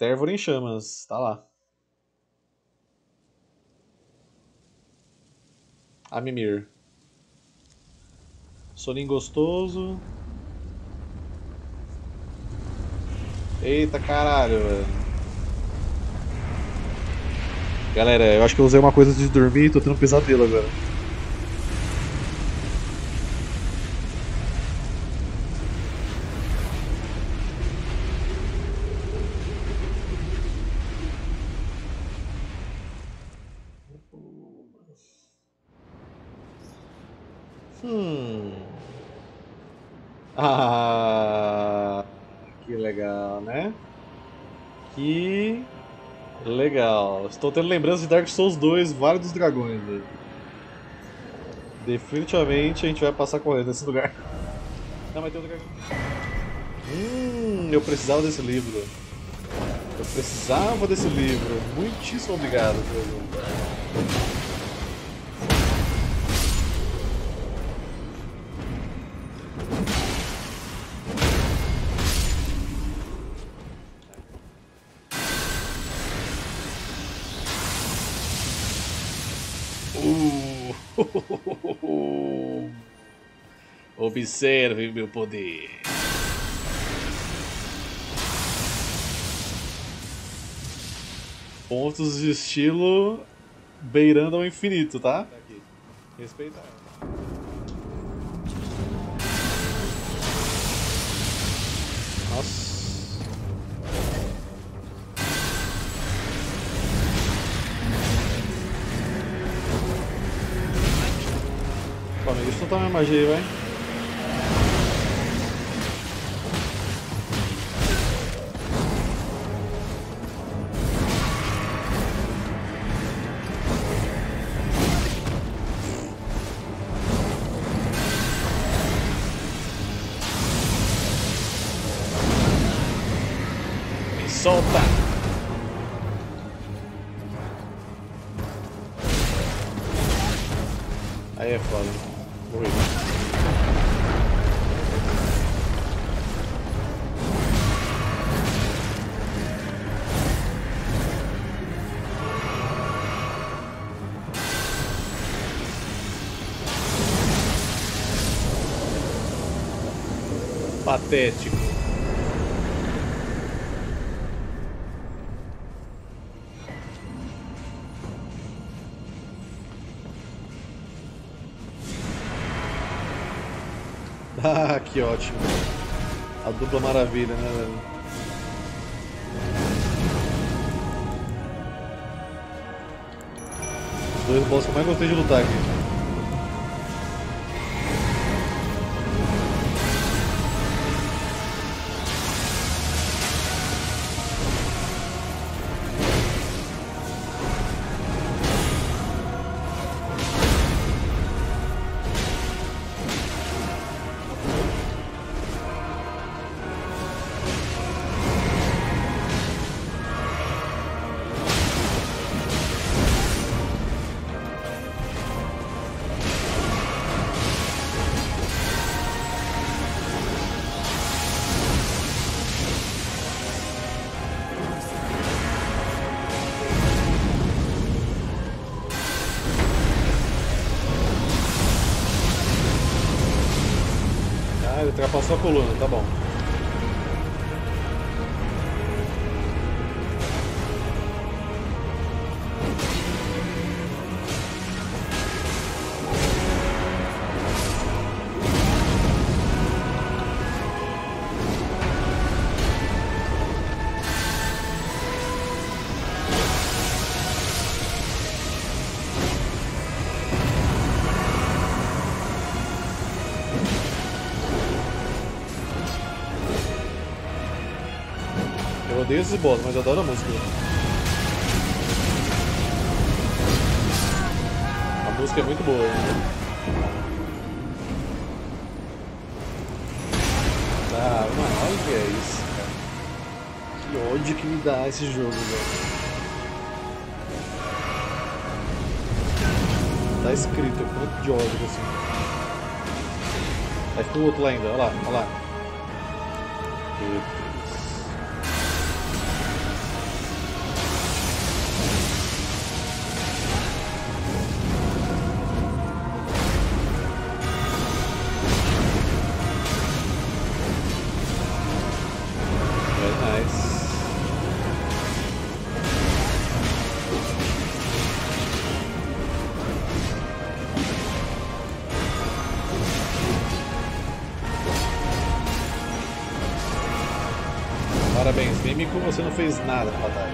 Tervor em chamas, tá lá. A Mimir. Soninho gostoso. Eita caralho, velho. Galera, eu acho que eu usei uma coisa de dormir e tô tendo um pesadelo agora. Ah, que legal, né? Que legal. Estou tendo lembranças de Dark Souls 2, Vale dos Dragões. velho. Definitivamente a gente vai passar correndo nesse lugar. Não, mas tem outro lugar. Hum, eu precisava desse livro. Eu precisava desse livro. Muitíssimo obrigado, jogo. Observe meu poder. Pontos de estilo beirando ao infinito, tá? Respeitar. Nossa. Pô, eu tomar minha magia aí, vai. Patético. Ah, que ótimo. A dupla maravilha, né, velho? Os dois boss que eu mais gostei de lutar aqui. Соколовым. Odeio esses boss, mas eu adoro a música. A música é muito boa. né? Ah, mano, olha que é isso, cara. Que ódio que me dá esse jogo, velho. Tá escrito, quanto de ódio assim. Aí ficou o outro lá ainda, olha lá, olha lá. Meu não fez nada na batalha.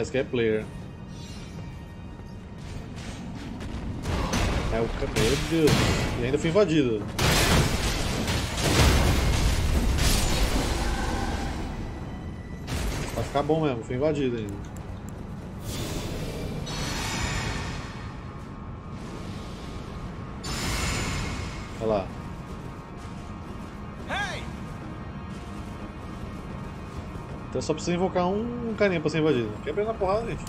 Esse aqui é player. É o Meu Deus. E ainda fui invadido. Vai ficar bom mesmo, fui invadido ainda. Então só precisa invocar um carinha pra ser invadido. Quebra na porrada, gente.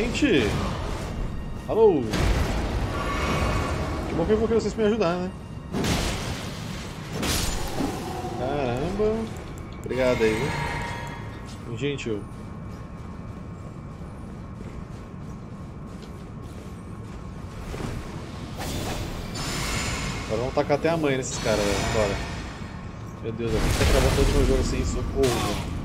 Gente! Alô! Que bom que eu vou querer vocês me ajudar, né? Caramba! Obrigado aí, viu? Gentil. Agora vamos tacar até a mãe nesses caras, velho. Bora. Meu Deus, eu tá travando todo o meu jogo assim, socorro.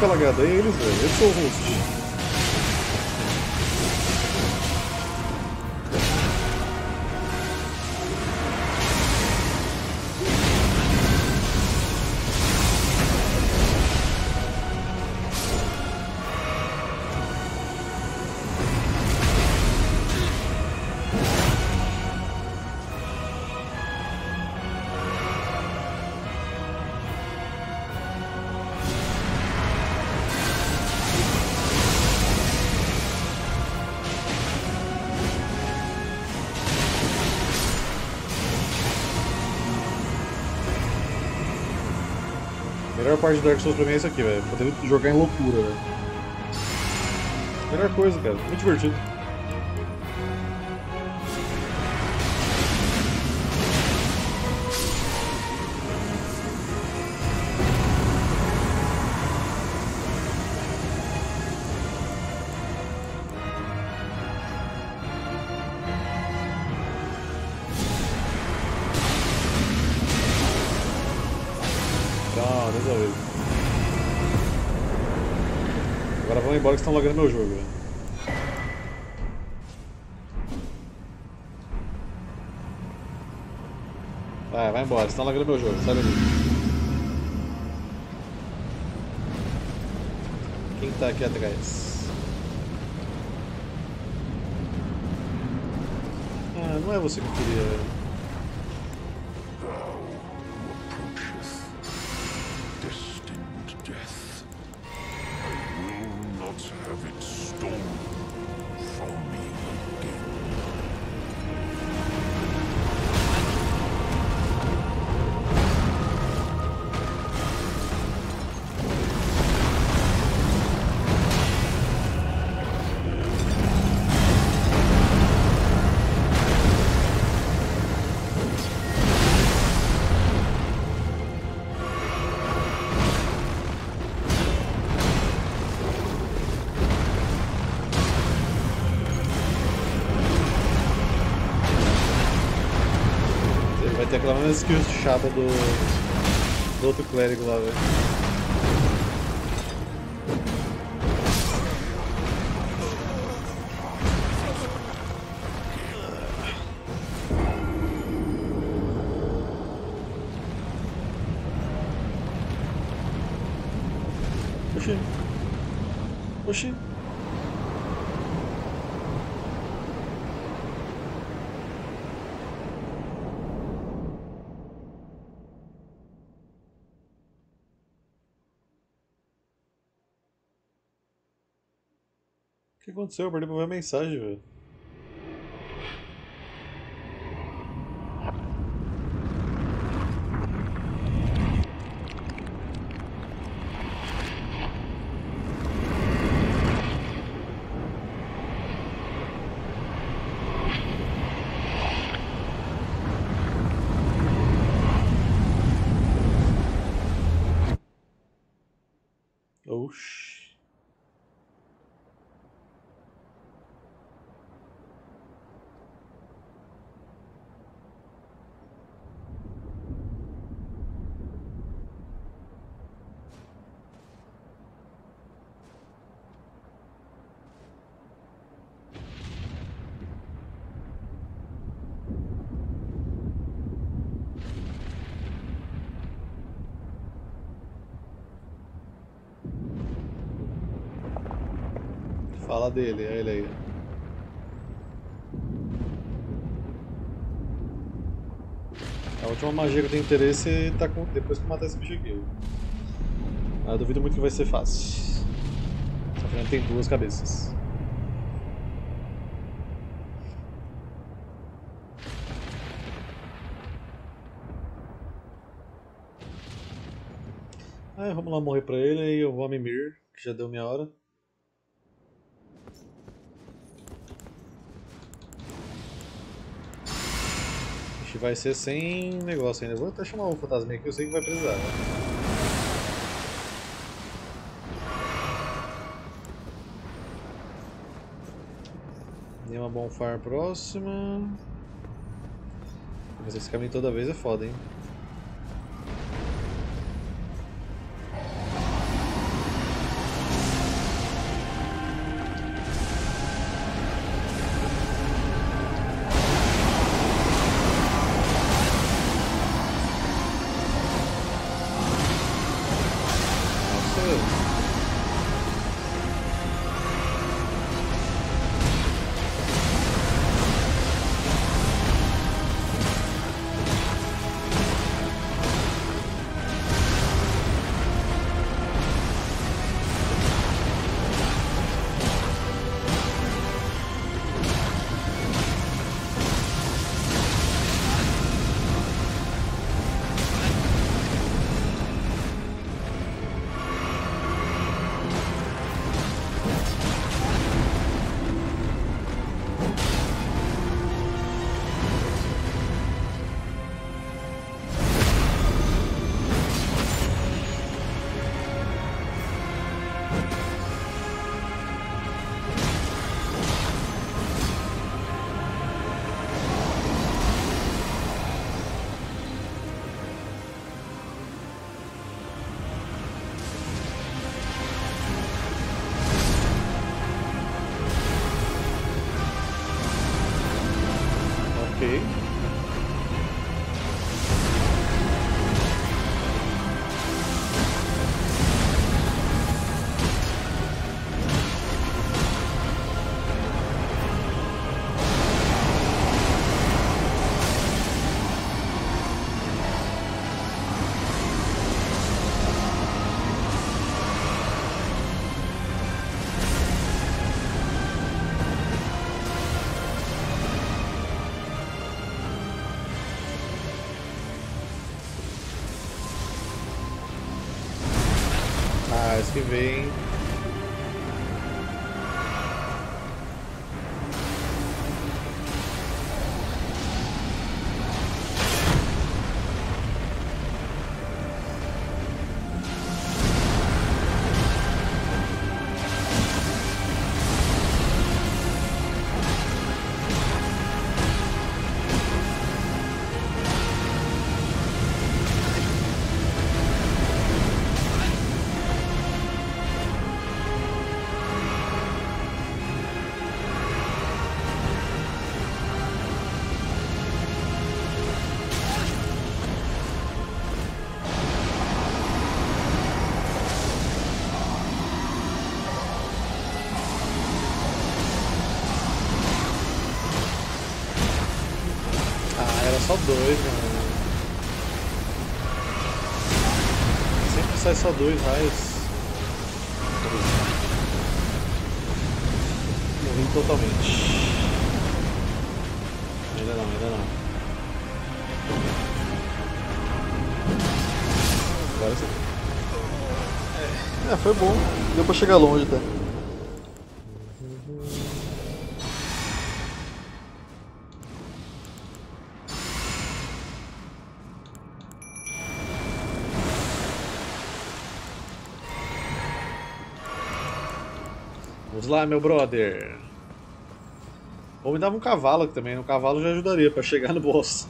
pela é eles velho. Eu sou o host. Do Dark Souls pra mim é isso aqui, velho. Poder jogar em loucura, velho. Melhor coisa, cara. Muito divertido. Tá, resolvido. Agora vamos embora que estão logando meu jogo, velho. Vai, vai embora, estão logando meu jogo, sai dali. Quem tá aqui atrás? Ah, não é você que queria, mesmas skills de chapa do, do outro clérigo lá, velho. Aconteceu? Eu perdi pra ver a mensagem, velho. Fala dele, é ele aí. A última magia que eu tenho interesse tá com... depois que eu matar esse bicho aqui. Ah, duvido muito que vai ser fácil. Que ele tem duas cabeças. Vamos lá morrer pra ele e eu vou a Mimir, que já deu minha hora. Vai ser sem negócio ainda. Vou até chamar o fantasma aqui, eu sei que vai precisar. Né? Nenhuma bonfire próxima. Mas esse caminho toda vez é foda, hein? Dois, mano. Sempre sai só dois raios. Morri totalmente. Ainda não, ainda não. Agora sim. É, foi bom. Deu pra chegar longe até. Vamos lá, meu brother. Ou me dava um cavalo aqui também. Um cavalo já ajudaria pra chegar no boss.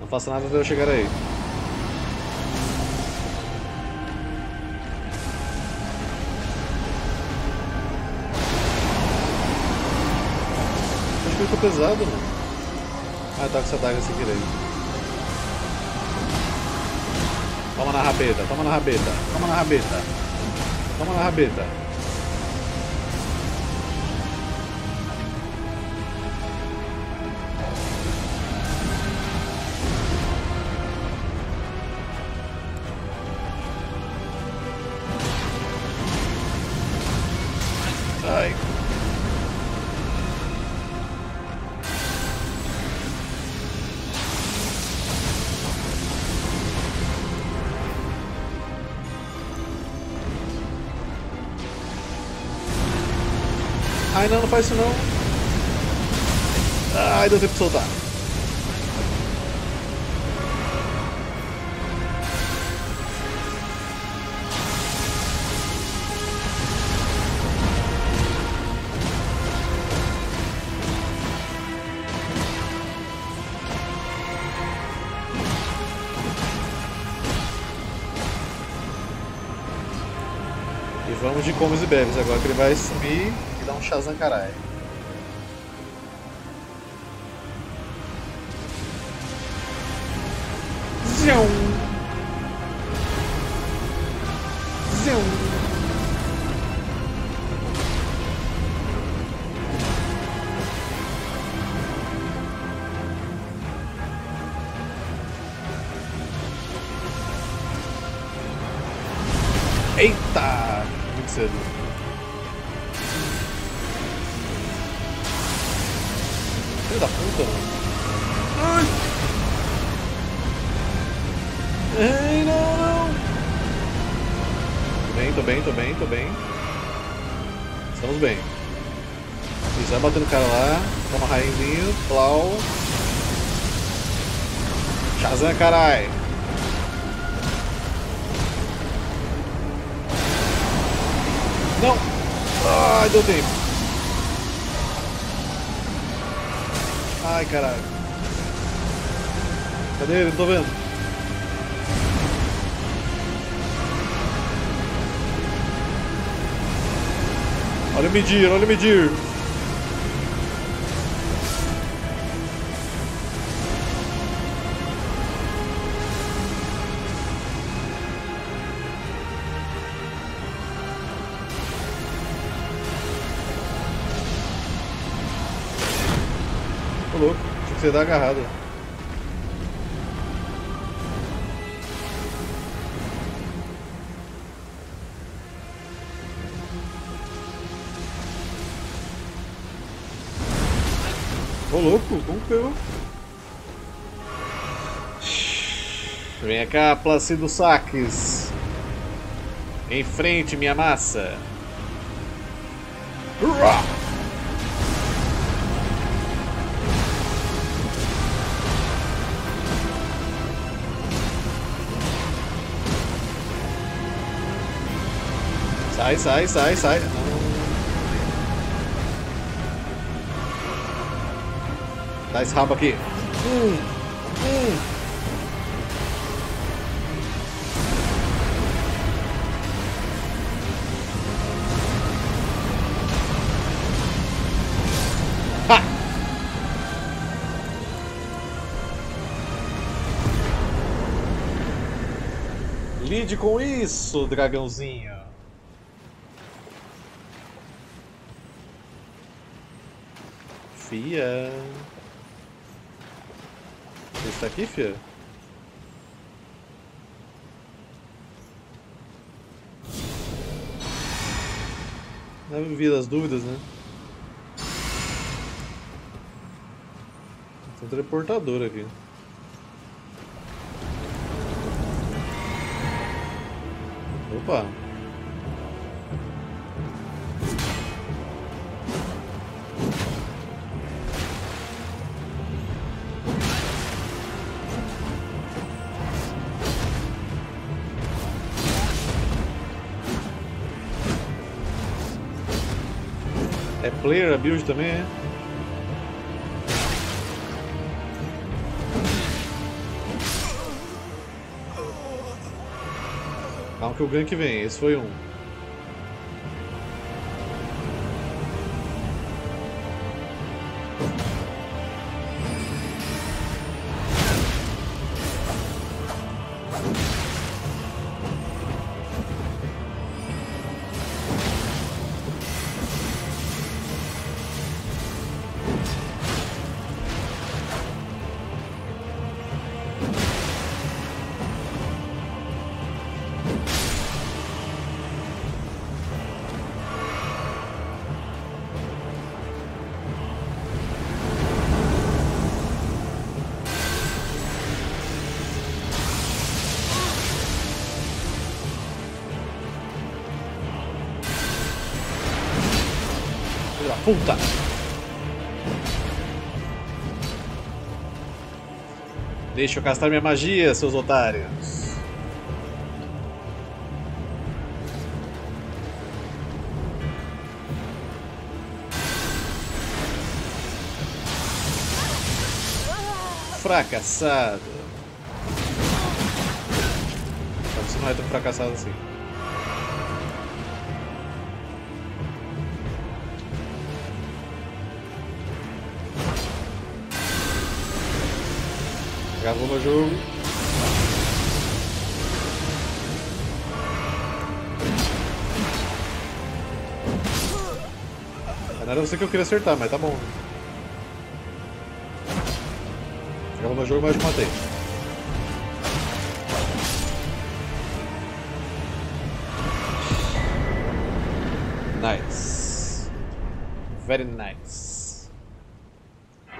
Não faça nada até eu chegar aí. Acho que ele ficou pesado, mano. Ah, tá com essa daga sem querer. Toma na rabeta, toma na rabeta, toma na rabeta. Toma na rabeta. Não, faz isso não. Ai, deu tempo de soltar. E vamos de comes e bebes agora que ele vai dar um Shazam carai. Toma raizinho, plau. Shazam, carai! Não! Ai, deu tempo. Ai, caralho. Cadê ele? Não tô vendo. Olha o medir, olha o medir. Que ser dar agarrado. Ô louco, como pegou? Vem cá, Placido Saques. Em frente, minha massa. Sai, sai, sai, sai. Dá esse rabo aqui. Hum, hum. Lide com isso, dragãozinho. Fia. Você está aqui, Fia? Na via das dúvidas, né? Tem um teleportador aqui. Opa! É player a build também, é? Calma que o gank vem, esse foi um. Puta! Deixa eu castar minha magia, seus otários. Fracassado. Você não é tão fracassado assim. Gravou no jogo. Não era você que eu queria acertar, mas tá bom. Gravou no jogo, mas eu te matei. Nice. Very nice.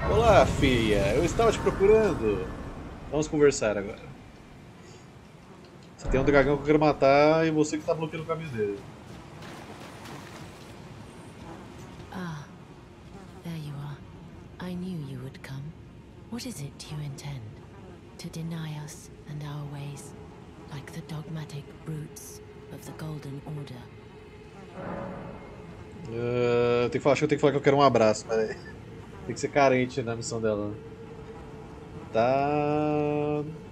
Olá, filha. Eu estava te procurando. Vamos conversar agora. Você tem um dragão que eu quero matar e você que está bloqueando o caminho dele. Ah, there you are. I knew you would come. What is it you intend? To deny us and our ways, like the dogmatic brutes of the Golden Order? Uh, eu tenho que falar, acho que eu tenho que falar que eu quero um abraço, peraí. Tem que ser carente na missão dela. Tá. Hum.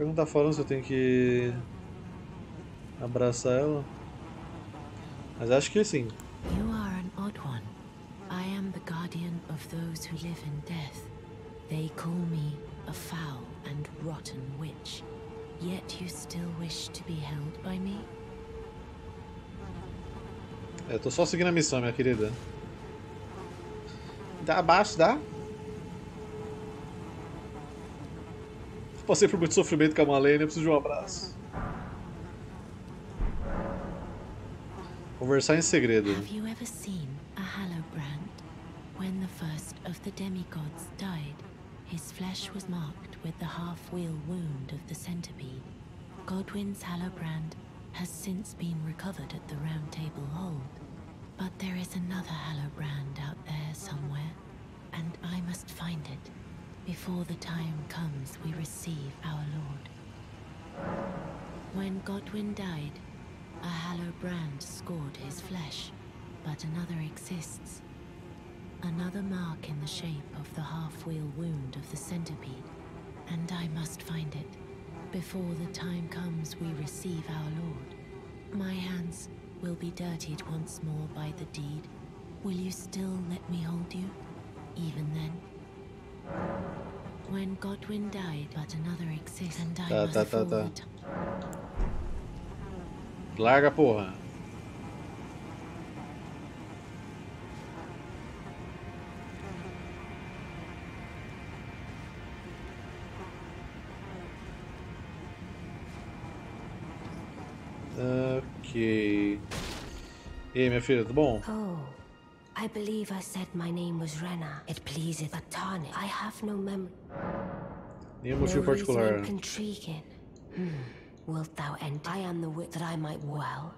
Pergunta falando se eu tenho que abraçar ela. Mas acho que sim. You are an odd one. I am the guardian of those who live in death. They call me a foul and rotten witch. Yet you still wish to be held by me? Eu tô só seguindo a missão, minha querida. Dá abaixo, dá? Passei por muito sofrimento com a Malene, eu preciso de um abraço. Conversar em segredo. Have you ever seen a Hallowbrand? When the first of the demigods died, his flesh was marked with the half-wheel wound of the centipede. Godwyn's Hallowbrand has since been recovered at the Round Table Hold. But there is another Hallowbrand out there somewhere, and I must find it before the time comes we receive our Lord. When Godwyn died, a hallow brand scored his flesh, but another exists. Another mark in the shape of the half-wheel wound of the centipede. And I must find it before the time comes we receive our Lord. My hands will be dirtied once more by the deed. Will you still let me hold you, even then? When Godwin died, but another exists, and I Tá, must tá, tá, tá. Larga, porra. Ok. E aí, minha filha, tudo bom? Oh, I believe I said my name was Renna. It pleaseth but tarnish. I have no memory. Nenhum No particular. reasoning intriguing. Hmm. Wilt thou enter? I am the wit that I might well.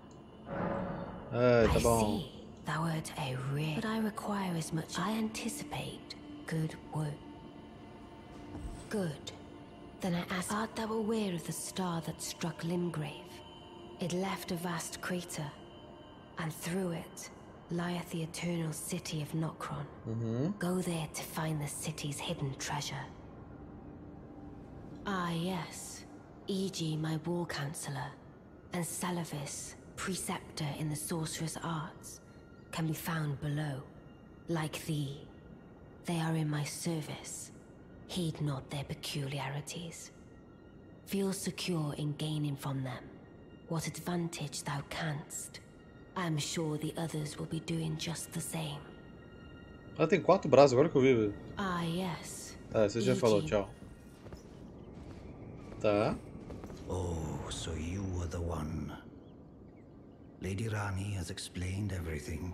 Ai, tá I see. Thou art a real. But I require as much. I anticipate good work. Good. Then I ask, art thou aware of the star that struck Limgrave? It left a vast crater, and through it lieth the eternal city of Nokron. Go there to find the city's hidden treasure. Ah, yes. Iji, my war counselor, and Seluvis, preceptor in the sorcerer's arts, can be found below. Like thee, they are in my service. Heed not their peculiarities. Feel secure in gaining from them what advantage thou canst. I am sure the others will be doing just the same. Ela tem quatro braços, agora que eu vi. velho. Ah, yes. Tá, você já falou, Iji, tchau. Tá. Oh, so you were the one. Lady Ranni has explained everything.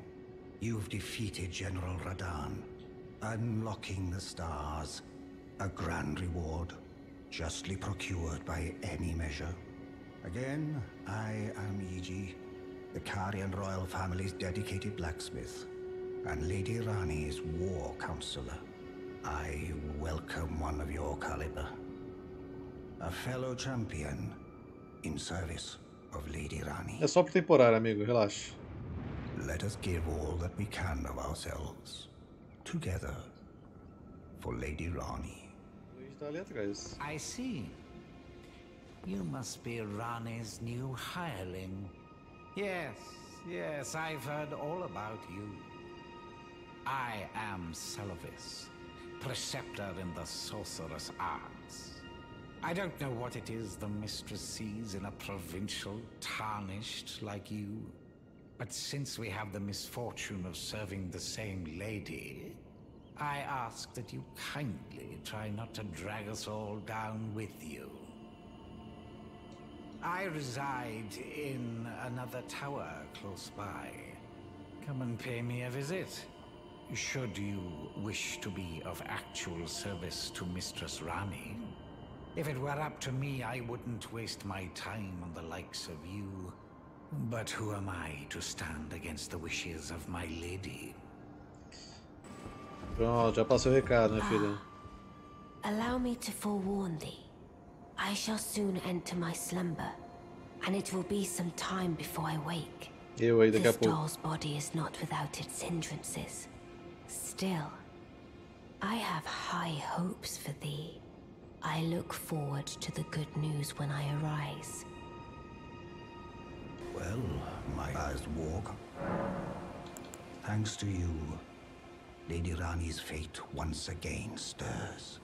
You've defeated General Radahn, unlocking the stars. A grand reward, justly procured by any measure. Again, I am Iji, the Carian royal family's dedicated blacksmith, and Lady Ranni's war counselor. I welcome one of your caliber. A fellow champion in service of Lady Ranni. É só por temporário, amigo, relaxa. Let us give all that we can of ourselves, together, for Lady Ranni. A gente tá ali atrás. I see. You must be Ranni's new hireling. Yes, yes, I've heard all about you. I am Seluvis, preceptor in the sorcerer's arts. I don't know what it is the mistress sees in a provincial tarnished like you, but since we have the misfortune of serving the same lady, I ask that you kindly try not to drag us all down with you. I reside in another tower close by. Come and pay me a visit. Should you wish to be of actual service to Mistress Ranni. If it were up to me, I wouldn't waste my time on the likes of you. But who am I to stand against the wishes of my lady? Pronto, já passou o recado, minha ah. filha. Allow me to forewarn thee. I shall soon enter my slumber, and it will be some time before I wake. Eu aí daqui a This pouco. doll's body is not without its hindrances. Still, I have high hopes for thee. I look forward to the good news when I arise. Well, my eyes walk. Thanks to you, Lady Ranni's fate once again stirs,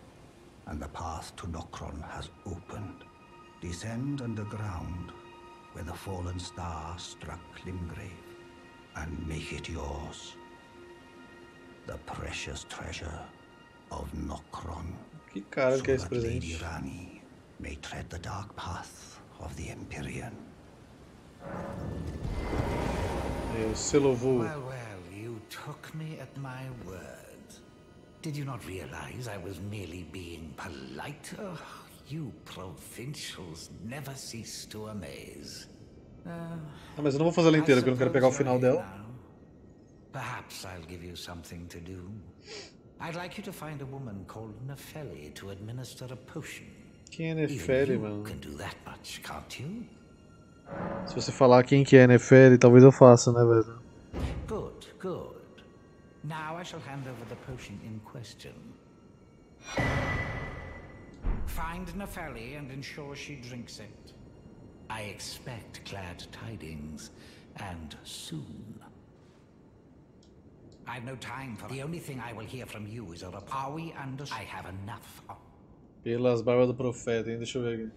and the path to Nokron has opened. Descend underground, where the fallen star struck Limgrave, and make it yours. The precious treasure of Nokron. Que cara so que é esse that Lady presente? Ranni may tread the dark path of the Empyrean. É o Selovu. Well, well, you took me at my word. Did you not realize I was merely being polite? Oh, you provincials never cease to amaze. Ah, mas eu não vou fazer ela inteira, porque eu não quero pegar o final dela. Perhaps I'll give you something to do. I'd like you to find a woman called Nepheli to administer a potion. Quem é you mano? can do that much, can't you? Se você falar quem que é Neferi, talvez eu faça, né, velho? Good, good. Now I shall hand over the potion in question. Find Nepheli and ensure she drinks it. I expect glad tidings, and soon. I've no time for the only thing I will hear from you is a report. Are we under? I have enough. Pelas barbas do profeta, hein? Deixa eu ver aqui.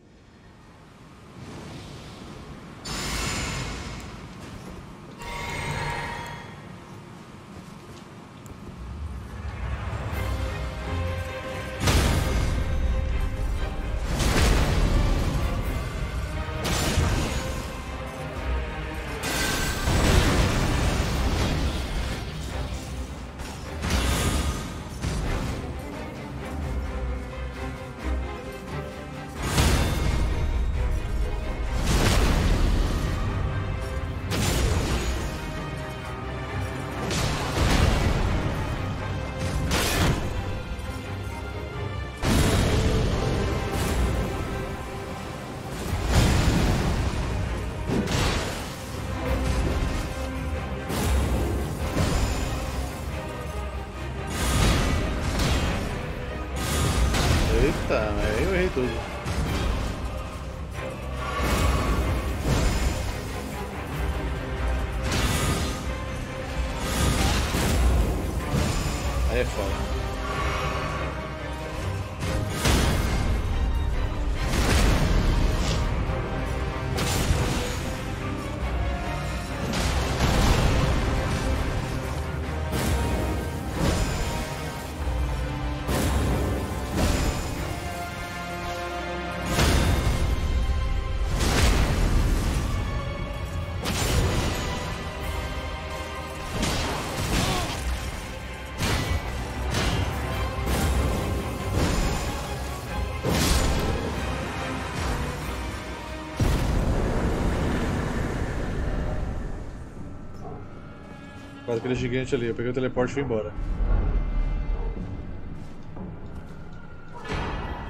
Quase aquele gigante ali. Eu peguei o teleporte e fui embora.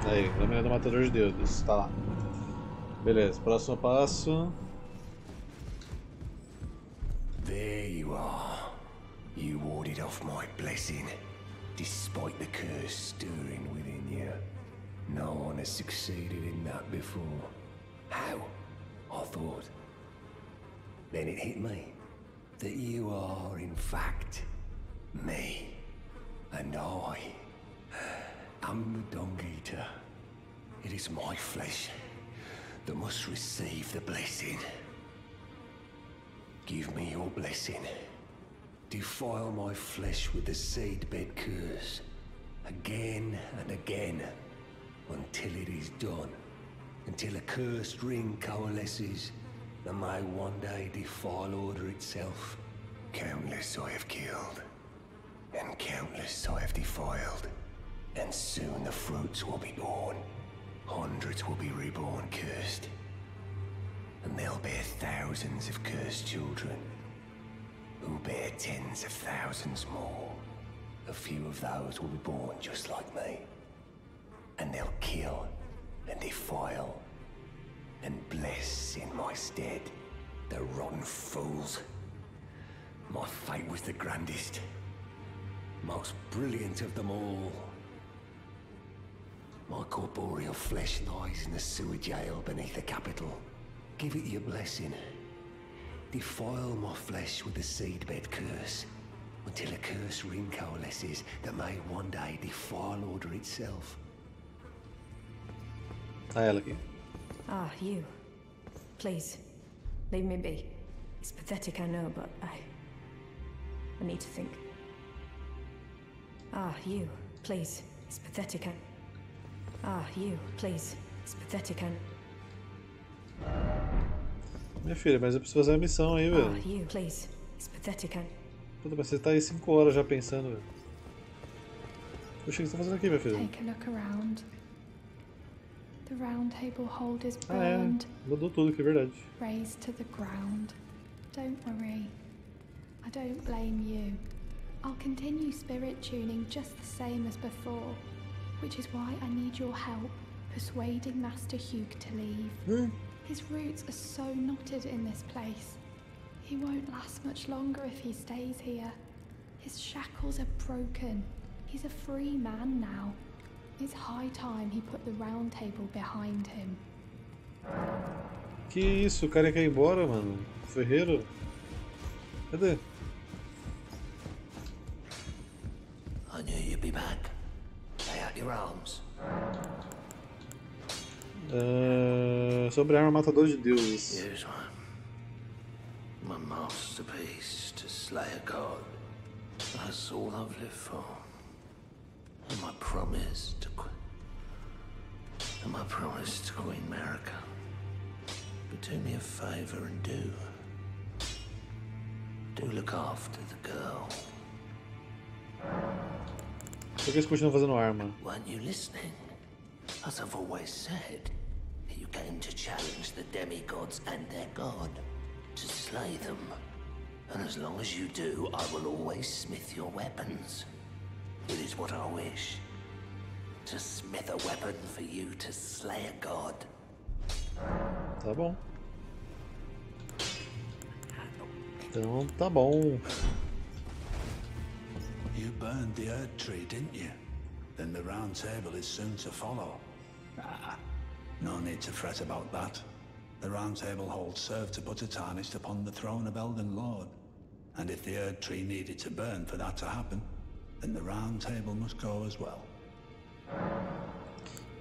Aí, lâmina do matador de deuses. Tá lá. Beleza, próximo passo. There you are. You warded off my blessing, despite the curse stirring within you. No one has succeeded in that before. How? I thought. Then it hit me that you are, in fact, me. And I am the Dung Eater. It is my flesh that must receive the blessing. Give me your blessing. Defile my flesh with the seedbed curse. Again and again. Until it is done. Until a cursed ring coalesces and may one day defile order itself. Countless I have killed. And countless I have defiled. And soon the fruits will be born. Hundreds will be reborn cursed. And they'll bear thousands of cursed children, who bear tens of thousands more. A few of those will be born just like me. And they'll kill and defile and bless in my stead. The rotten fools. My fate was the grandest, most brilliant of them all. My corporeal flesh lies in the sewer jail beneath the capital. Give it your blessing. Defile my flesh with the seedbed curse, until a curse ring coalesces that may one day defile order itself. Aqui. Ah, you. Please, leave me be. It's pathetic, I know, but I. I need to think. Ah, you. Please, it's pathetic, I. Ah, you. Please, it's pathetic, I. Minha filha, mas eu preciso fazer a missão aí, Ah, velho. you. Please, it's pathetic, I. Puta, mas você tá aí 5 horas já pensando, velho. Poxa, o que você tá fazendo aqui, minha filha? Take a look around. The round table hold is Ah, é. burned, Mudou tudo, que é verdade. razed to the ground. Don't worry. I don't blame you. I'll continue spirit tuning just the same as before, which is why I need your help persuading Master Hugh to leave. His roots are so knotted in this place. He won't last much longer if he stays here. His shackles are broken. He's a free man now. It's high time he put the round table behind him. Que isso, o cara quer ir embora, mano. O ferreiro. Cadê? I knew you'd be back. Lay out your arms. Ah, sobre a arma matador de deuses. Here's one. My masterpiece to slay a god. That's all I've lived for. And my promise to Queen. And my promise to Queen Marika. But do me a favor and do. Do look after the girl. Por que eles continuam fazendo arma? Weren't you listening? As I've always said, you came to challenge the demigods and their god, to slay them. And as long as you do, I will always smith your weapons. It is what I wish. To smith a weapon for you to slay a god. Tá bom. Então tá bom. You burned the Earth Tree, didn't you? Then the Round Table is soon to follow. Ah, no need to fret about that. The Round Table holds serve to put a tarnished upon the throne of Elden Lord. And if the Earth Tree needed to burn for that to happen, then the Round Table must go as well.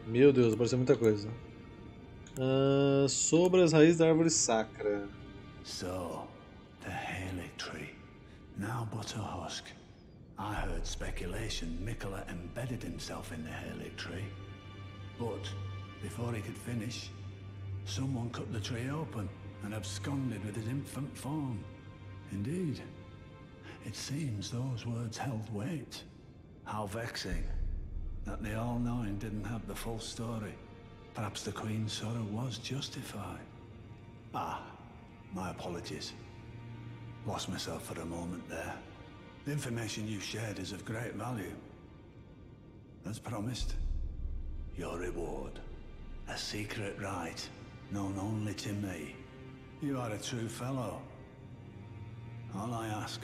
Meu Deus, apareceu muita coisa. Ah, sobre as raízes da árvore sacra. So, the Haligtree, now but a husk. I heard speculation Miquella embedded himself in the Haligtree. But, before he could finish, someone cut the tree open and absconded with his infant form. Indeed, it seems those words held weight. How vexing that the All-Knowing didn't have the full story. Perhaps the Queen's sorrow was justified. Ah, my apologies. Lost myself for a moment there. The information you shared is of great value. As promised, your reward. A secret right, known only to me. You are a true fellow. All I ask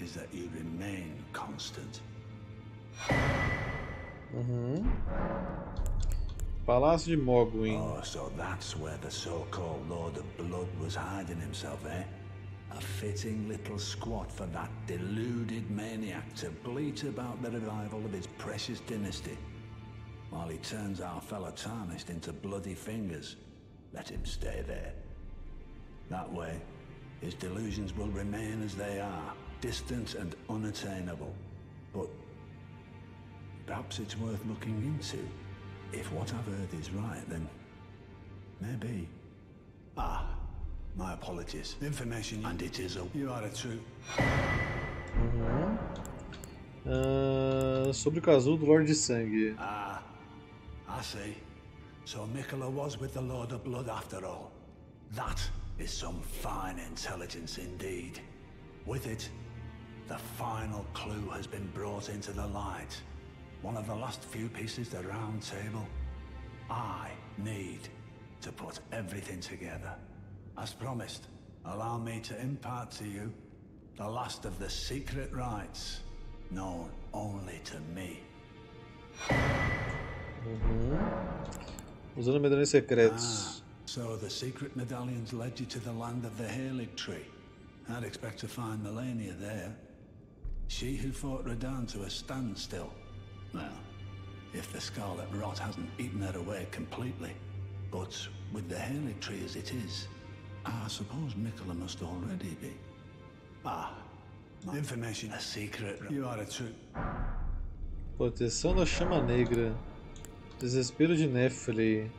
is that you remain constant. Uhum. Palácio de Mohgwyn. Oh, so that's where the so-called Lord of Blood was hiding himself, eh? A fitting little squat for that deluded maniac to bleat about the revival of his precious dynasty. While he turns our fellow tarnished into bloody fingers, let him stay there. That way, his delusions will remain as they are, distant and unattainable. But perhaps it's worth looking into. If what I've heard is right, then maybe. Ah, my apologies. Information, and it is a. You are a true. Uhum. Ah, sobre o casulo do Lorde de Sangue. Ah, I see. So Miquella was with the Lord of Blood after all. That is some fine intelligence indeed. With it, the final clue has been brought into the light. One of the last few pieces the round table. I need to put everything together. As promised, allow me to impart to you the last of the secret rites, known only to me. Mm-hmm. Uhum. Usando medalhões secretos. Ah, so the secret medallions led you to the land of the Halig tree. I'd expect to find Malenia there. She who fought Radahn to a standstill. Well, if the Scarlet Rot hasn't eaten her away completely. But with the Halig tree as it is, I suppose Miquella must already be. Ah, information, a secret. You are a true. Proteção da Chama Negra. Desespero de Nefli.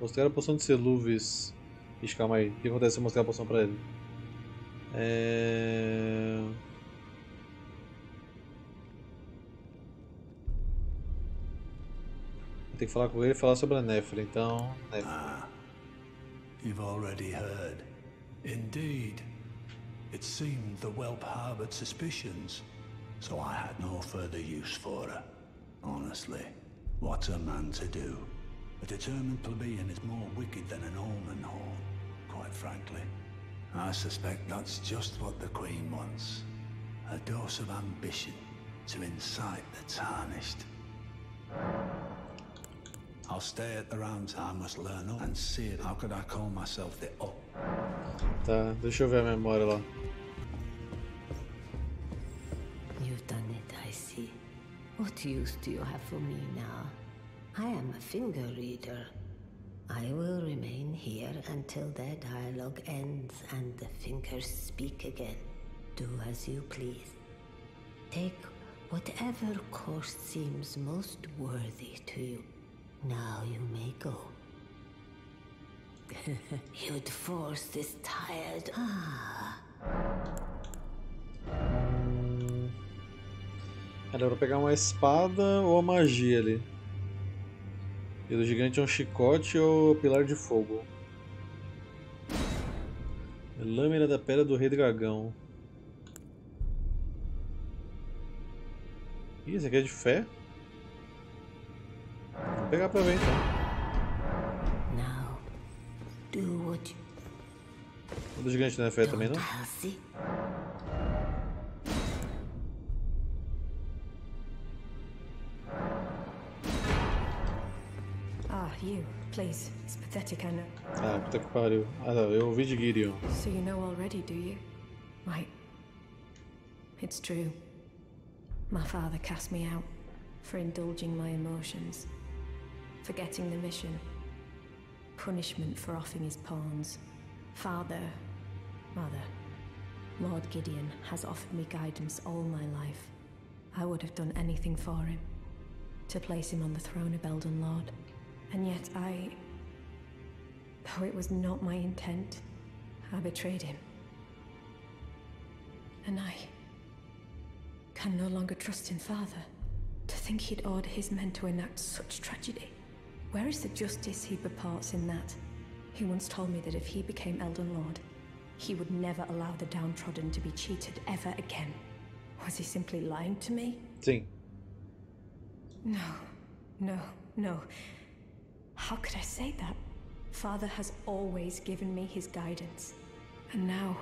Mostrar a poção de Seluvis. Ixi, calma aí. O que acontece se eu mostrar a poção pra ele? É... Tem que falar com ele e falar sobre a então. Ah, you've already heard. Indeed. It seemed the whelp harbored suspicions, so I had no further use for her. Honestly, what's a man to do? A determined plebeian is more wicked than an omen horn, quite frankly. I suspect that's just what the Queen wants. A dose of ambition to incite the tarnished. I'll stay at the round I must learn up and see it. How could I call myself the up? Tá, deixa eu ver a memória lá. You've done it, I see. What use do you have for me now? I am a finger reader. I will remain here until their dialogue ends and the fingers speak again. Do as you please. Take whatever course seems most worthy to you. Now you may go. You'd force this tired. Ah. Era pra pegar uma espada ou a magia ali. E do gigante é um chicote ou pilar de fogo. Lâmina da pedra do rei dragão. Ih, esse aqui é de fé? Vou pegar pra ver então. Now, do what you O do gigante não é fé também não? don't, Ah, you. Please. It's pathetic, I know. Ah, puta que pariu. Ah, não, eu ouvi de Gideon. So you know already, do you? Right. It's true. My father cast me out for indulging my emotions, forgetting the mission, punishment for offing his pawns. Father, mother, Lord Gideon has offered me guidance all my life. I would have done anything for him, to place him on the throne of Elden Lord. And yet I. Though it was not my intent, I betrayed him. And I can no longer trust in Father. To think he'd order his men to enact such tragedy. Where is the justice he purports in that? He once told me that if he became Elden Lord, he would never allow the downtrodden to be cheated ever again. Was he simply lying to me? Sim. No, no, no. How could I say that? Father has always given me his guidance. And now.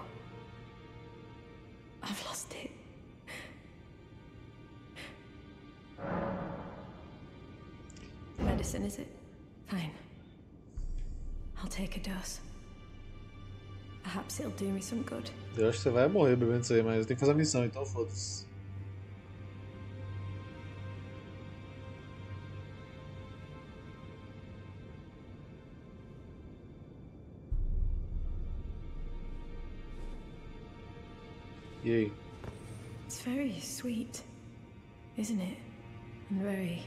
I've lost it. Medicine, is it? Fine. I'll take a dose. Perhaps it'll do me some good. Eu acho que você vai morrer bebendo isso aí, mas tem que fazer a missão, então foda-se. E aí? It's very sweet, isn't it? And very.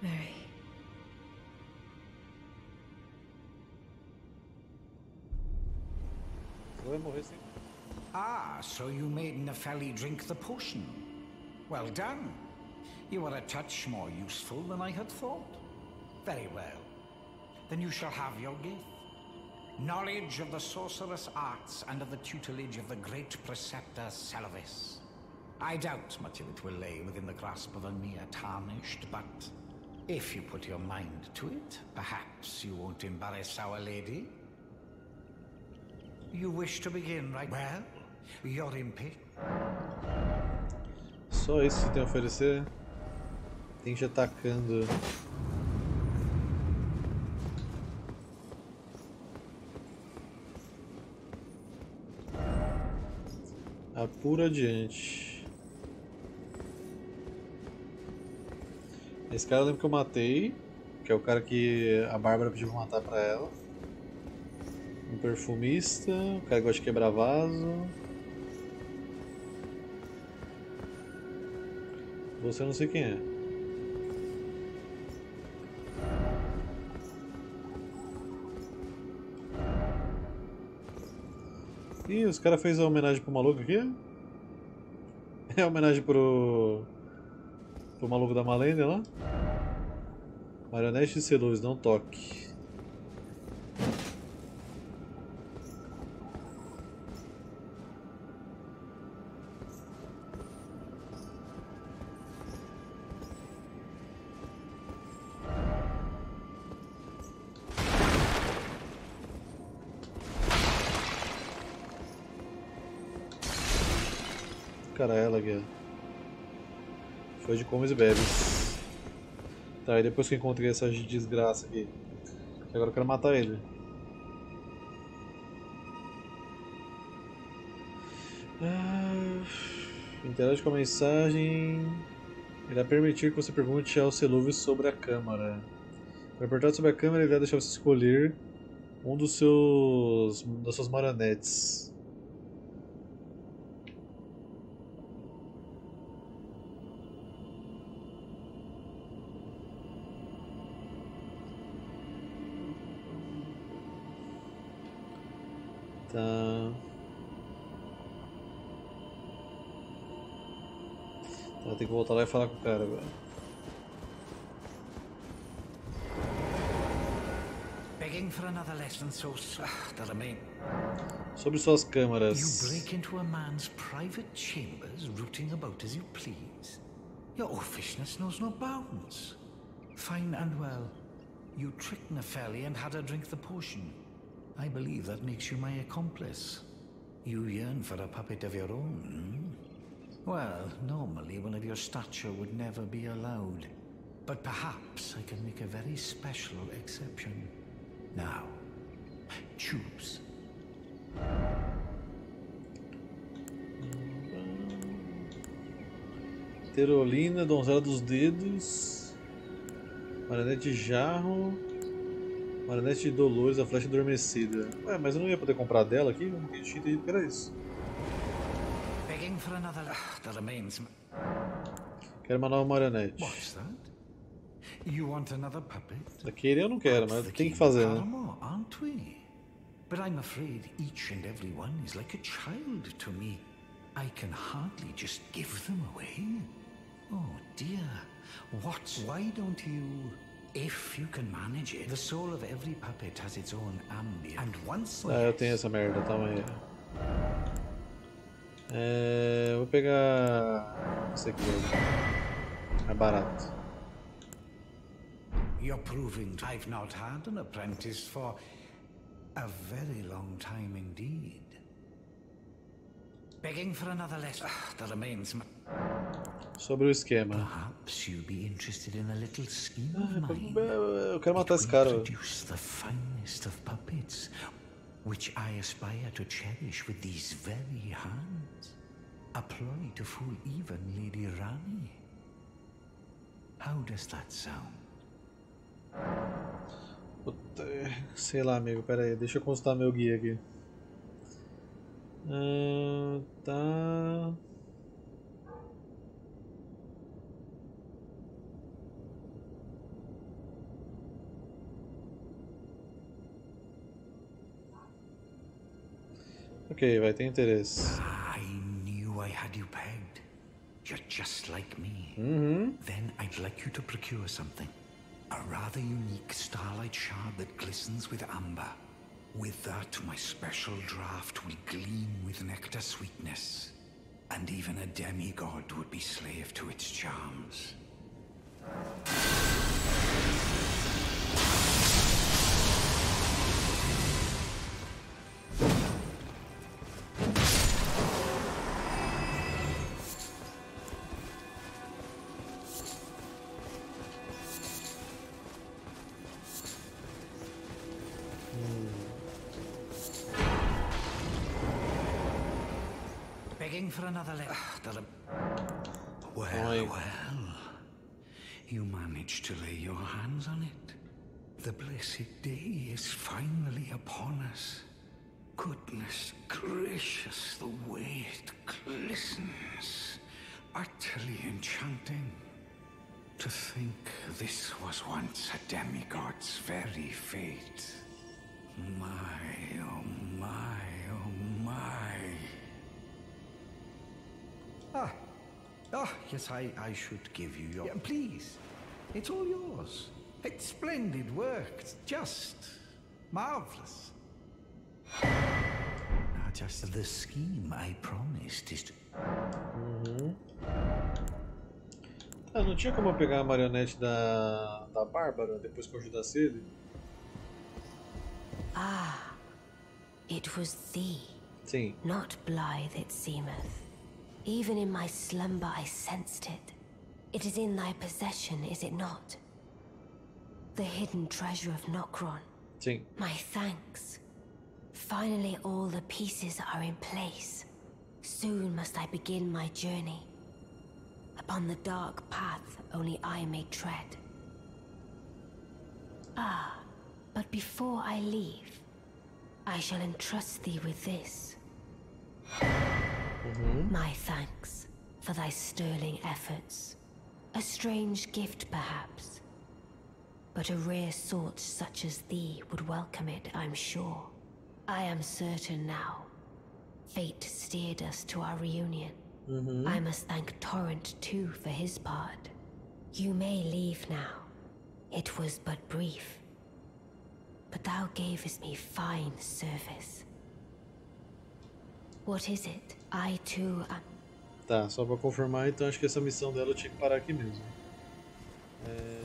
very. Ah, so you made Nepheli drink the potion. Well done. You are a touch more useful than I had thought. Very well. Then you shall have your gift. Knowledge of the sorcerous arts and of the tutelage of the great preceptor Seluvis. I doubt much of it will lay within the grasp of a mere tarnished, but if you put your mind to it, perhaps you won't embarrass our lady. You wish to begin, right? Well, you're in pick. Só isso que você tem a oferecer? Tem gente atacando. Apura adiante. Esse cara eu lembro que eu matei, que é o cara que a Bárbara pediu pra matar pra ela. Um perfumista, o cara gosta de quebrar vaso. Você não sei quem é. Ih, os caras fez a homenagem pro maluco aqui? É a homenagem pro. pro maluco da Malene lá? Marionete de Seluz, não toque. Cara ela aqui, ó. Foi de comes e bebes. Tá, e depois que eu encontrei essa desgraça aqui. Agora eu quero matar ele. Ah, interage com a mensagem. Irá permitir que você pergunte ao Celúvio sobre a câmara. Para perguntar sobre a câmara, ele vai deixar você escolher um dos seus das suas marionetes. Tá. Tá, tem que voltar lá e falar com o cara agora. Sobre suas You câmaras. break into a man's private chambers, rooting about as you please. Your offishness knows no bounds. Fine and well. You tricked Nepheli and had her drink the potion. I believe that makes you my accomplice. You yearn for a puppet of your own, hmm? Well, normally one of your stature would never be allowed. But perhaps I can make a very special exception. Now, choose. Therolina, Donzela dos Dedos. Marionete Jarro. Marionete de Dolores, a Flecha Adormecida. Ué, mas eu não ia poder comprar dela aqui? Eu não tinha entendido que era isso. Ah, remains. Quero uma nova marionete. Querer eu não quero, mas tem que fazer, né? But I'm afraid each and every one is like a child to me. I can hardly just give them away. Oh dear. What? Why don't you? If you can manage it, the soul of every puppet has its own ambient. And once Ah, eu tenho essa merda, calma aí. É, eu vou pegar esse aqui. É barato. You're proving I've not had an apprentice for a very long time indeed. Begging for another lesson. Ah, that remains. m- Sobre o esquema. Ah. Eu quero matar esse cara. Which I aspire to cherish with these very hands. A ploy to fool even Lady Rani. How does that sound? Sei lá, amigo, pera aí, deixa eu consultar meu guia aqui. Ah, tá. Ok, vai ter interesse. I knew I had you pegged. You're just like me. Uhum. Then I'd like you to procure something. A rather unique starlight shard that glistens with amber. With that, my special draft will gleam with nectar sweetness. And even a demigod would be slave to its charms. Begging for ah, well, Oi. well. You managed to lay your hands on it. The blessed day is finally upon us. Goodness gracious, the way it glistens. Utterly enchanting. To think this was once a demigod's very fate. My, oh Ah, ah, yes, I, I should give you your. Yeah, please, it's all yours. It's splendid work. It's just marvelous. Now, just the scheme I promised is to. Uhum. Ah, não tinha como eu pegar a marionete da, da Bárbara depois que eu ajudasse ele? Ah, it was thee, Sim. not Blaidd it seemeth. Even in my slumber I sensed it. It is in thy possession, is it not? The hidden treasure of Nokron. Sim. My thanks. Finally all the pieces are in place. Soon must I begin my journey. Upon the dark path only I may tread. Ah, but before I leave, I shall entrust thee with this. Mm-hmm. My thanks for thy sterling efforts. A strange gift, perhaps. But a rare sort such as thee would welcome it, I'm sure. I am certain now. Fate steered us to our reunion. Mm-hmm. I must thank Torrent too for his part. You may leave now. It was but brief. But thou gavest me fine service. What is it? I too am. Tá, só pra confirmar, então acho que essa missão dela eu tinha que parar aqui mesmo. É...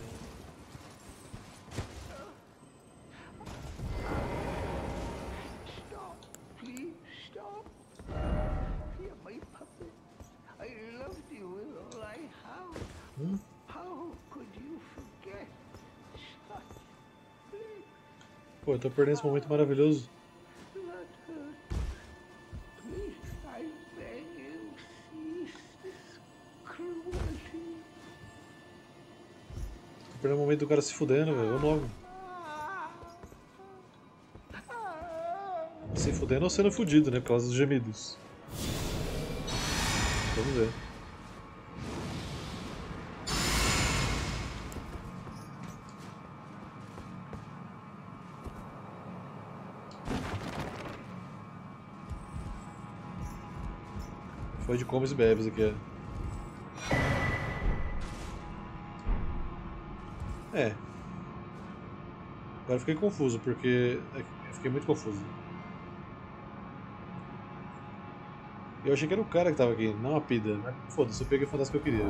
Hum? Pô, eu tô perdendo esse momento maravilhoso. Tô perdendo o momento do cara se fudendo, velho. Vamos logo. Se fudendo ou sendo fudido, né? Por causa dos gemidos. Vamos ver. Foi de comes e bebes aqui. É. É. Agora fiquei confuso, porque. Eu fiquei muito confuso. Eu achei que era o cara que tava aqui, não a Pida. Mas foda-se, eu peguei o fantasma que eu queria.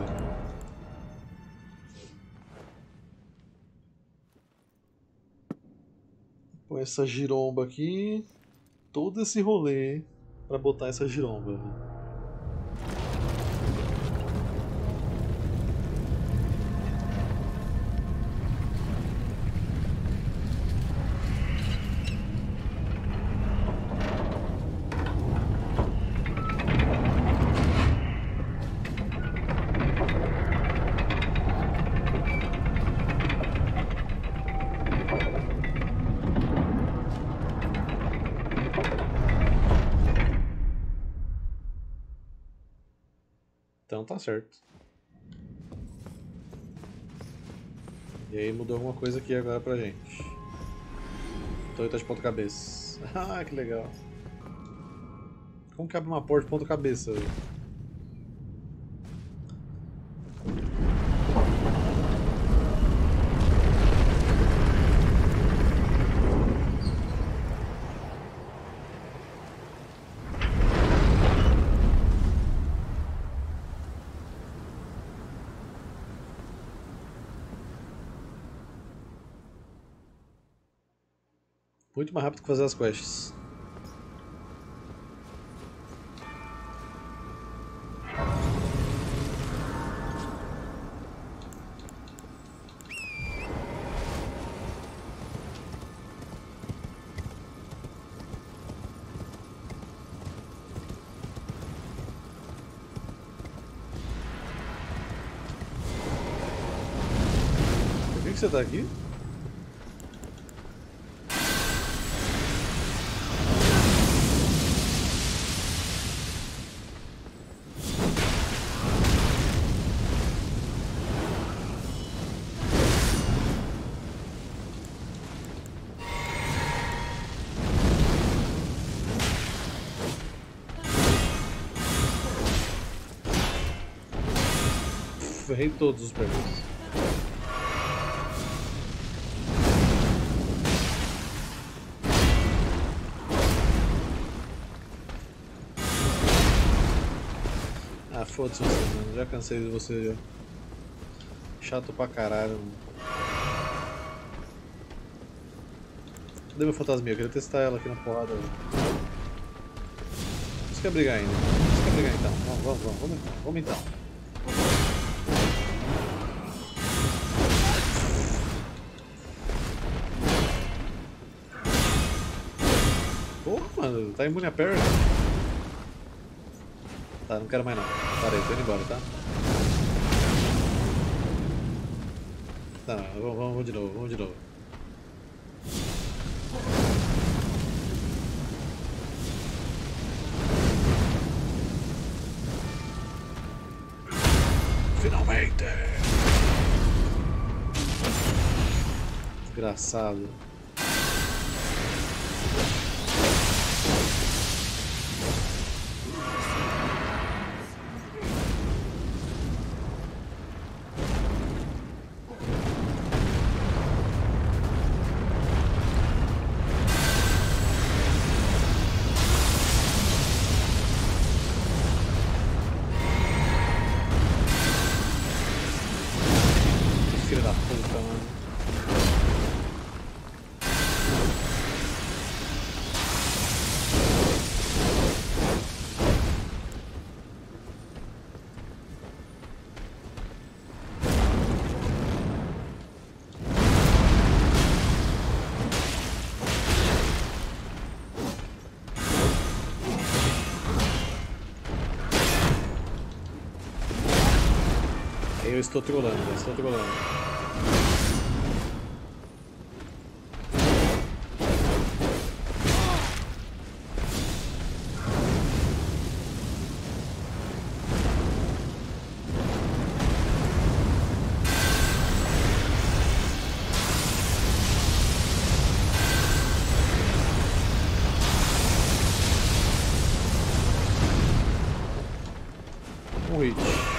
Põe essa giromba aqui. Todo esse rolê pra botar essa giromba. Então certo. E aí mudou alguma coisa aqui agora pra gente. Então ele tá de ponta cabeça. Ah, que legal. Como que abre uma porta de ponta cabeça? velho? Muito mais rápido que fazer as quests. Você tá aqui? Ferrei todos os prêmios. Ah, foda-se você, mano. Já cansei de você já. Chato pra caralho. mano. Cadê meu fantasminha? Eu queria testar ela aqui na porrada. Você quer brigar ainda? Você quer brigar então. Vamos, vamos, vamos, vamos então. Vamos então. Tá imune a parry. Tá, não quero mais não. Parei, tô indo embora, tá? Tá, vamos, vamos de novo, vamos de novo. Finalmente! Desgraçado. エス取ってこないのエス取ってこないおい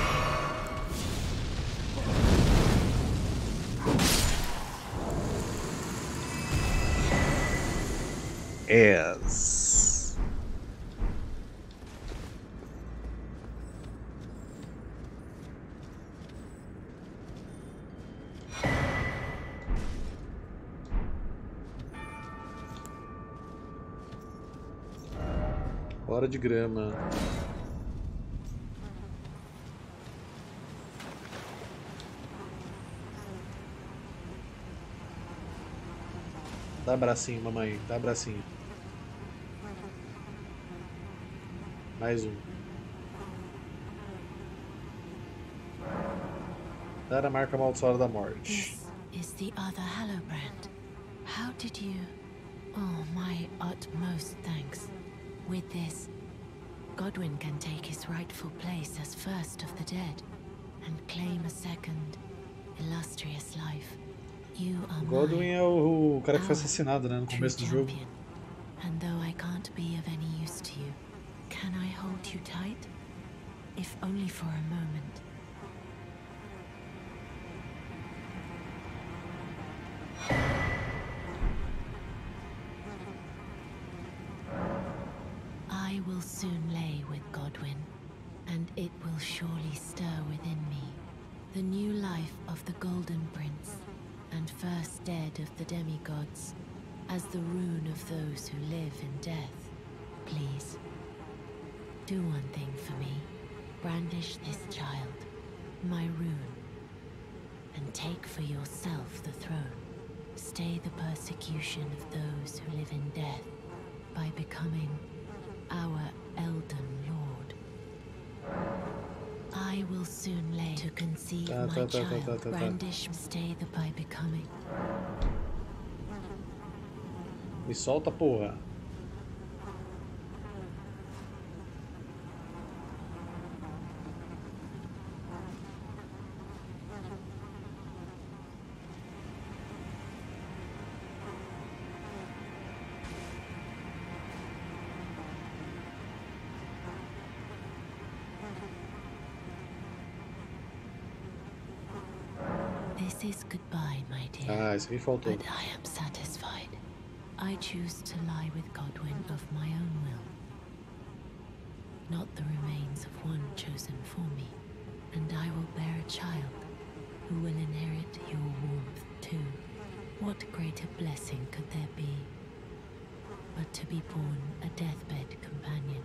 Hora de grama. Dá abracinho, mamãe. Dá abracinho. Mais um. Dar a marca amaldiçoada da morte. This is the other Hallowbrand. How did you... Oh, my utmost thanks. With this, Godwyn can take his rightful place as first of the dead and claim a second, illustrious life. You are Godwyn é o, o cara que foi assassinado, né, no começo do jogo. And though I can't be of any use to you, can I hold you tight? If only for a moment. I will soon lay with Godwyn, and it will surely stir within me the new life of the Golden Prince, and first dead of the demigods, as the rune of those who live in death. Please, do one thing for me. Brandish this child, my rune, and take for yourself the throne. Stay the persecution of those who live in death by becoming our Elden Lord. I will soon lay to conceive my child. Brandish stay the by becoming. Me solta, porra. This is goodbye, my dear. Ah, isso faltou. But I am satisfied. I choose to lie with Godwyn of my own will. Not the remains of one chosen for me. And I will bear a child who will inherit your warmth too. What greater blessing could there be but to be born a deathbed companion?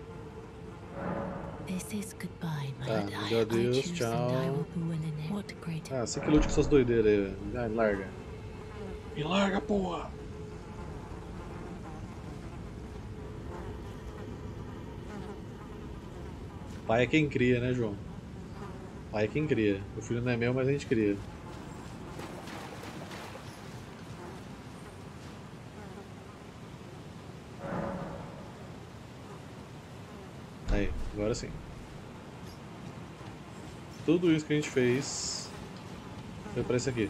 This is goodbye, my Tá, meu Deus, tchau. will be willing it. What great Ah, você que lute com suas doideiras aí. Vai, larga. Me larga, porra! Pai é quem cria, né, João? Pai é quem cria. O filho não é meu, mas a gente cria. Aí, agora sim. Tudo isso que a gente fez foi pra isso aqui.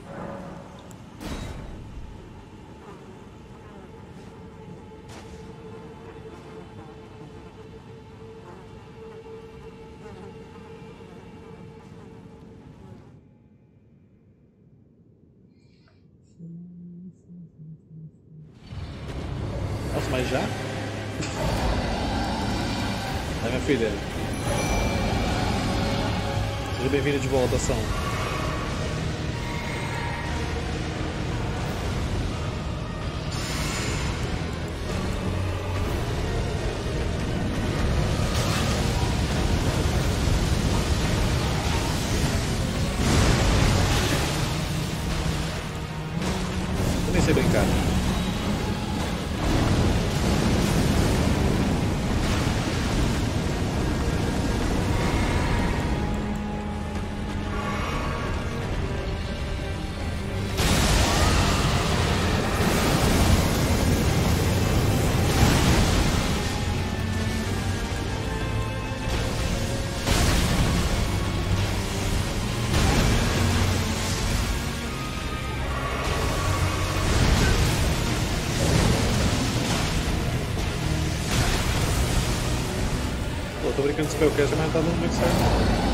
Bem-vinda Brincando de Spellcast, mas não tá dando muito certo.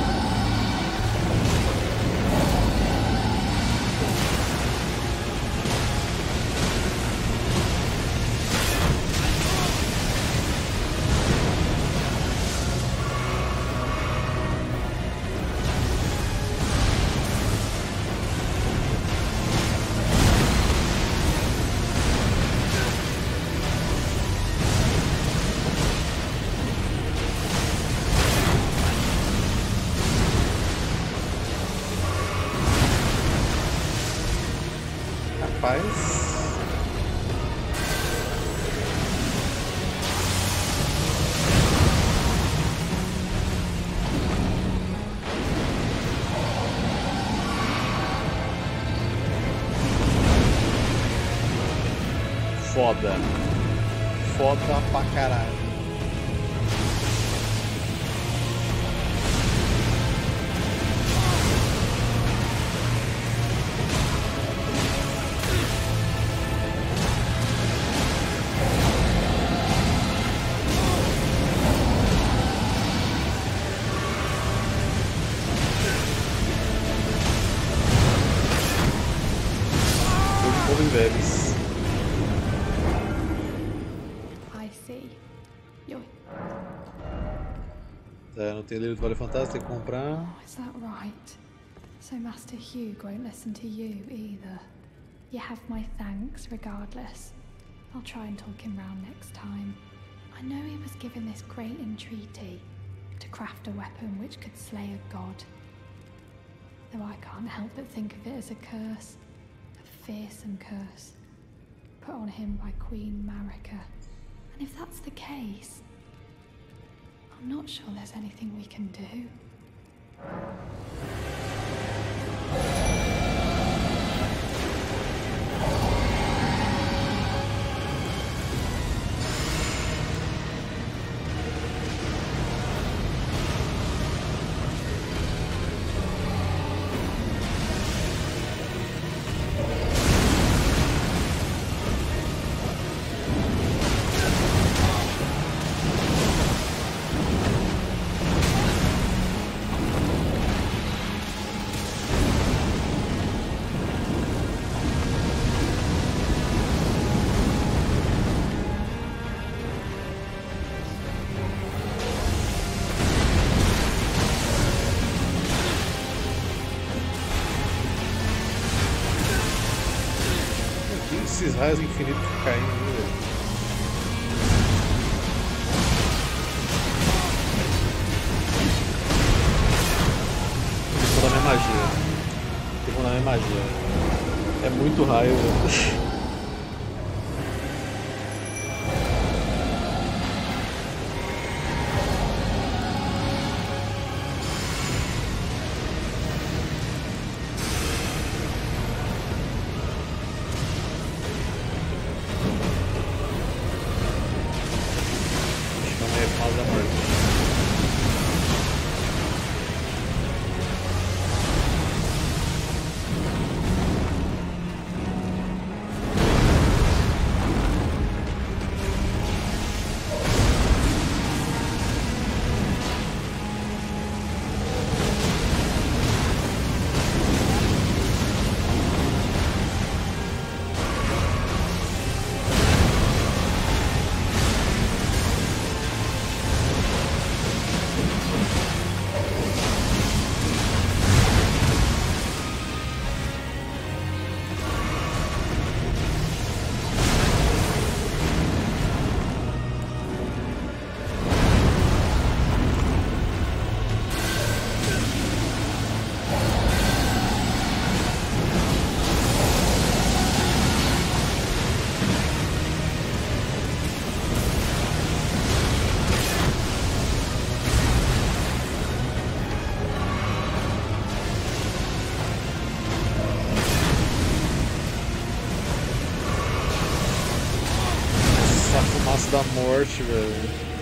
É, não tem livro do Vale comprar. Oh, is that right? So Master Hewg won't listen to you either. You have my thanks regardless. I'll try and talk him round next time. I know he was given this great entreaty to craft a weapon which could slay a god. Though I can't help but think of it as a curse, a fearsome curse, put on him by Queen Marika. And if that's the case, I'm not sure there's anything we can do. Esses raios infinitos caindo, da morte, velho.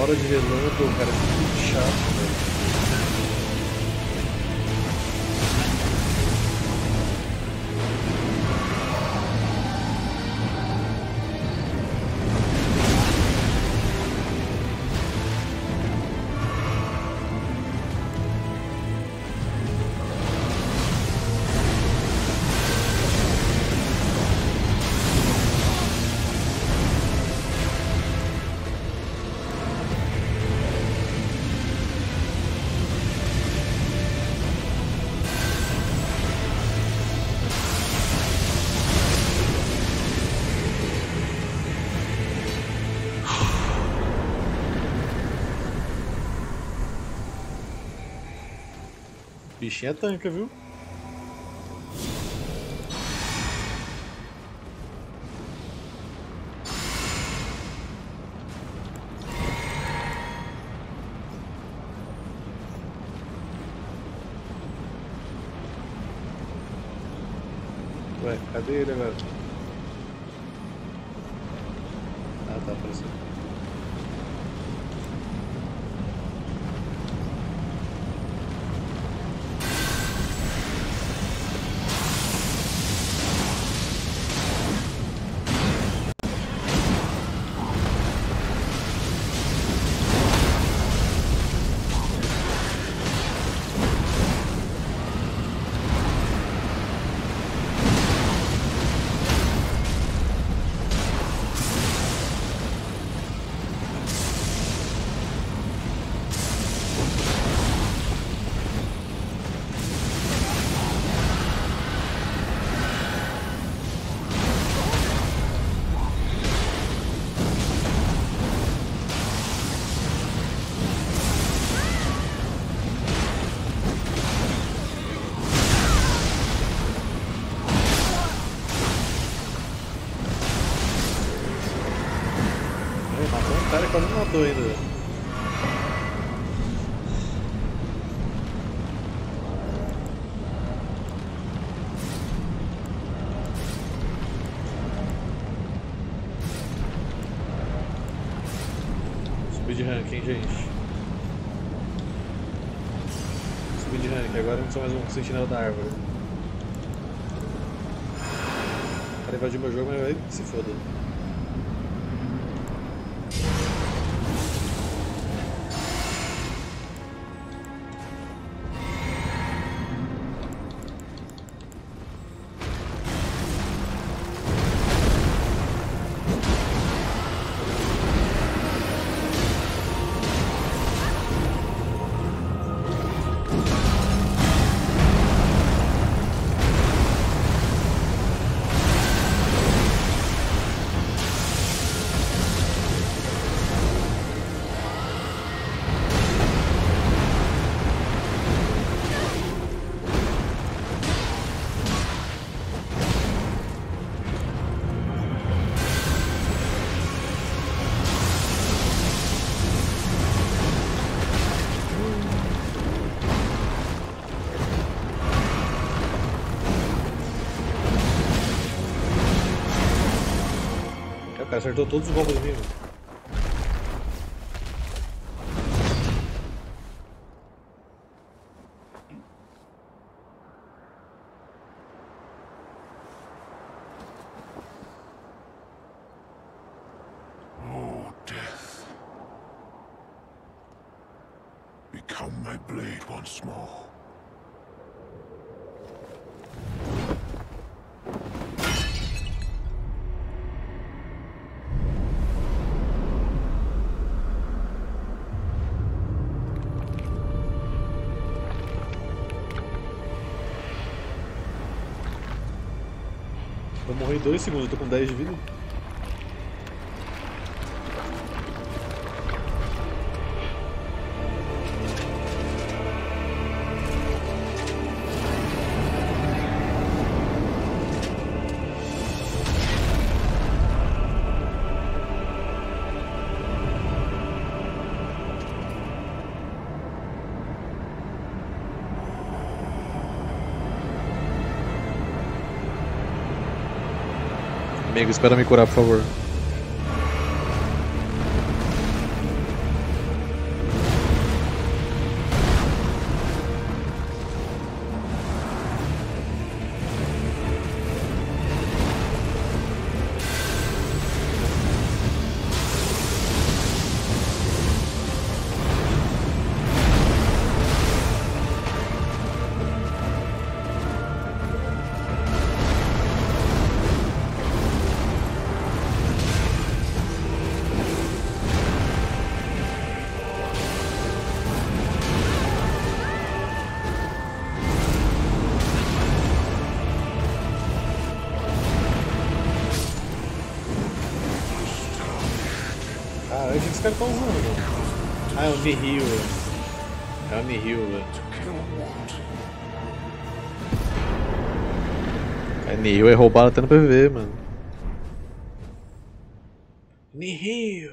hora de relâmpago, cara, bichinha tanca, viu? Ué, cadê ele agora? Mais um sentinela da árvore. O cara invadiu meu jogo, mas vai se foda. Cara acertou todos os golpes. Oh. Become my blade once more. Morri 2 segundos, eu tô com 10 de vida. Espera me curar, por favor. Roubado até no PV, mano. Nihil!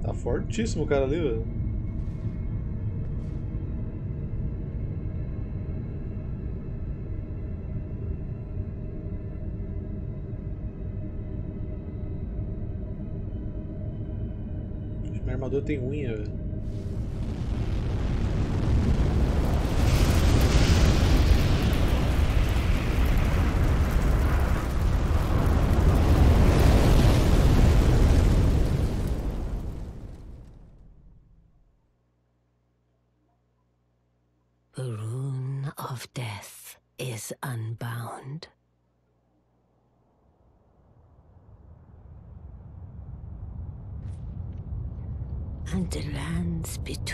Tá fortíssimo o cara ali, velho. Armadura tem unha, velho.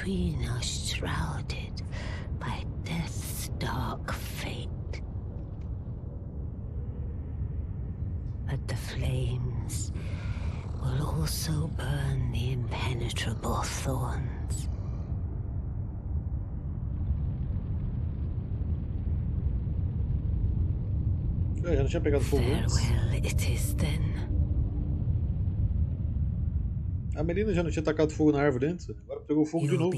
Between are shrouded by death's dark fate. But the flames will also burn the impenetrable thorns. Já não tinha pegado fogo antes. Farewell it is then. A Melina já não tinha tacado fogo na árvore antes? Agora pegou fogo de You'll novo.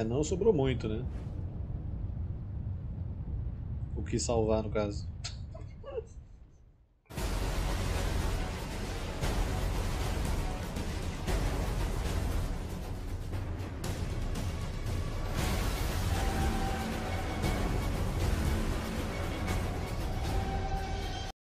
É, não sobrou muito, né? O que salvar, no caso.